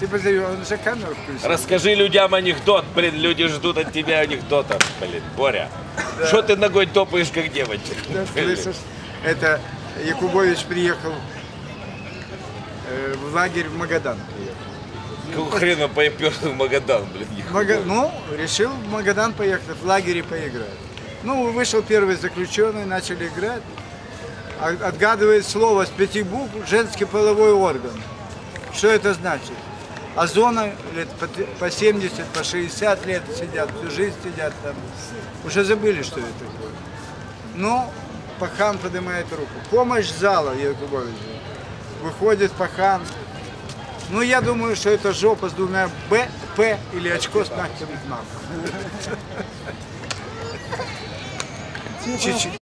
Ты позови, он же камеру включил. Расскажи людям анекдот, блин, люди ждут от тебя анекдота, блин, Боря. Что ты ногой топаешь, как девочек? Да, слышишь? Это Якубович приехал э, в лагерь в Магадан. Какого хрена попер в Магадан, блин? Мага- Ну, решил в Магадан поехать, в лагере поиграть. Ну, вышел первый заключенный, начали играть. А- Отгадывает слово с пяти букв женский половой орган. Что это значит? А зона лет по т- по 70, по 60 лет сидят, всю жизнь сидят там. Уже забыли, что это такое. Ну, Пахан поднимает руку. Помощь зала, Якубович. Выходит Пахан. Ну, я думаю, что это жопа с двумя Б, П или очко с мягким знаком. Чуть-чуть.